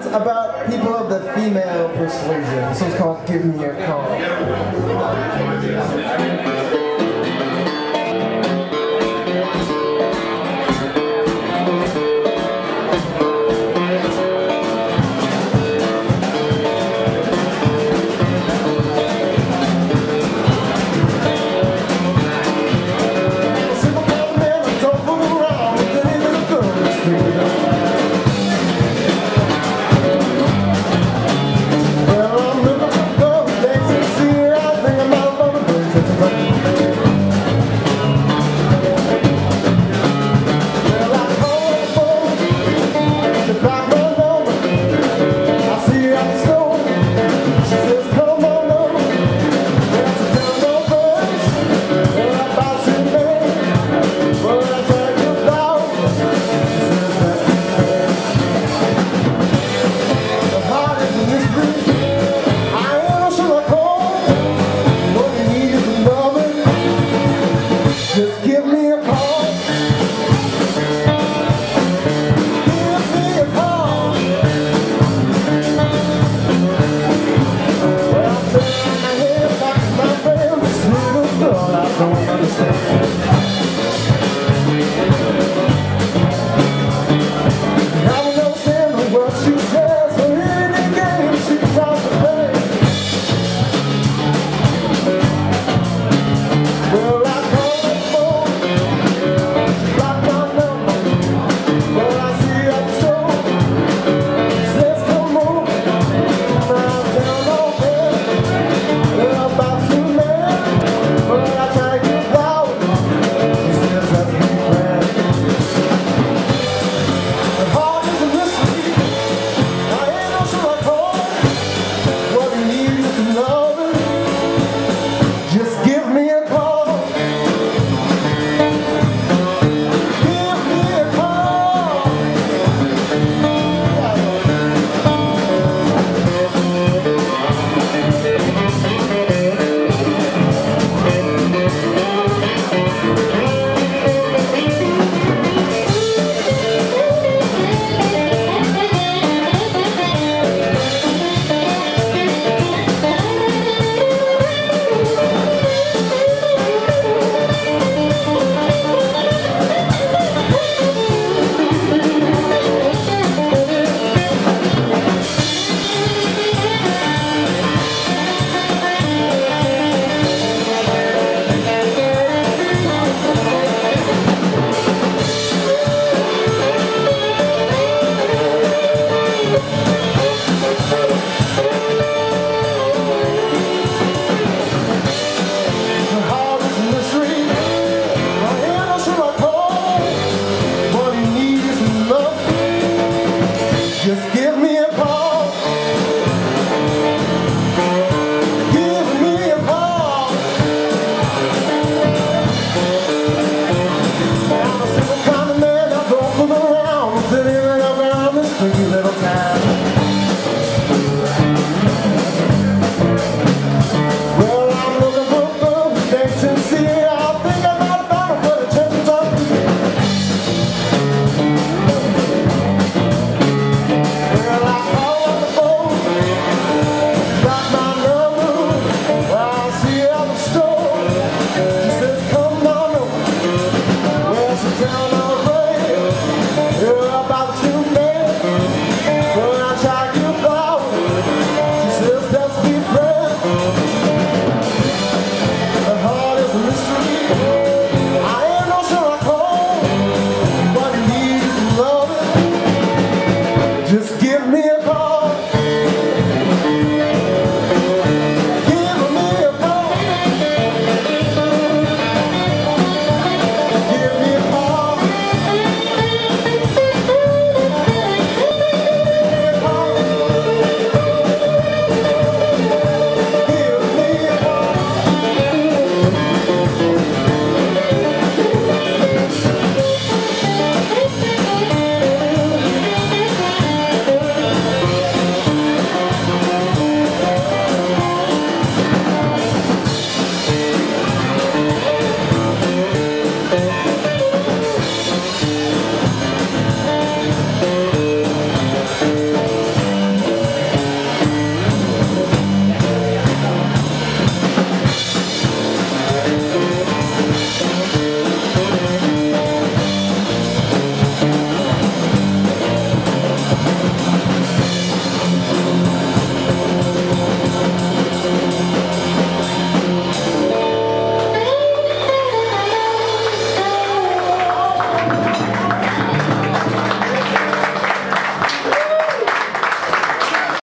about people of the female persuasion. This one's called Give Me a Call. Just sleepy little town.